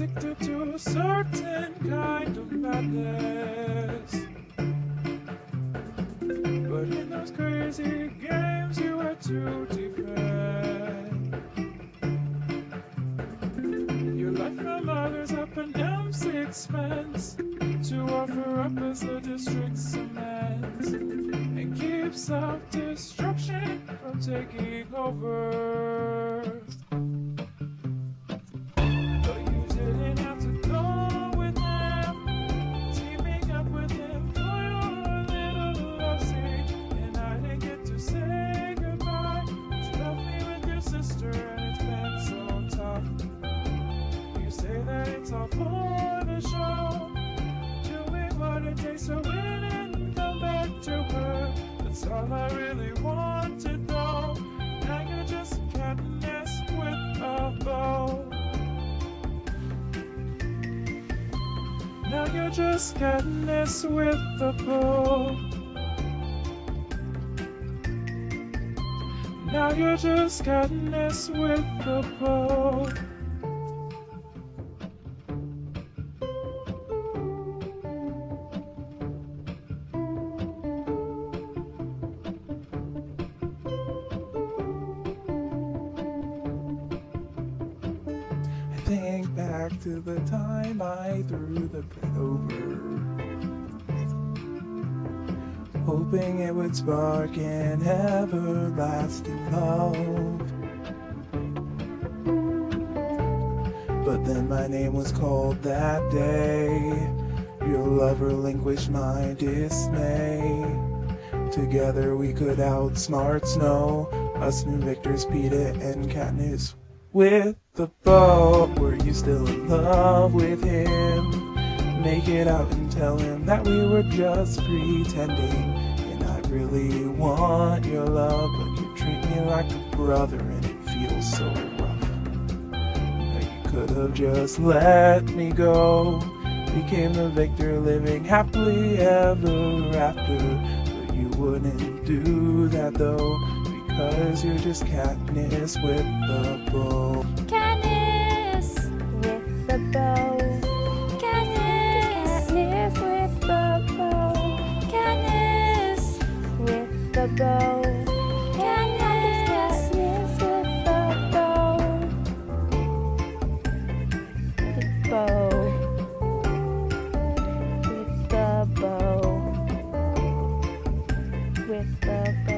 Addicted to a certain kind of madness. But in those crazy games, you had to defend your life from others up an M6 to offer up as the district's amends and keep self destruction from taking over. Now you're just getting this with the bow. Now you're just getting this with the bow. Think back to the time I threw the bread over. Hoping it would spark an everlasting love. But then my name was called that day. Your love relinquished my dismay. Together we could outsmart Snow, us new victors, Peeta and Katniss with the boat. Were you still in love with him? Make it out and tell him that we were just pretending. And I really want your love, but you treat me like a brother and it feels so rough. But you could have just let me go. Became the victor living happily ever after. But you wouldn't do that though, Cause you're just Katniss with the bow. Katniss with the bow. Katniss, Katniss with the bow. Katniss with the bow. with the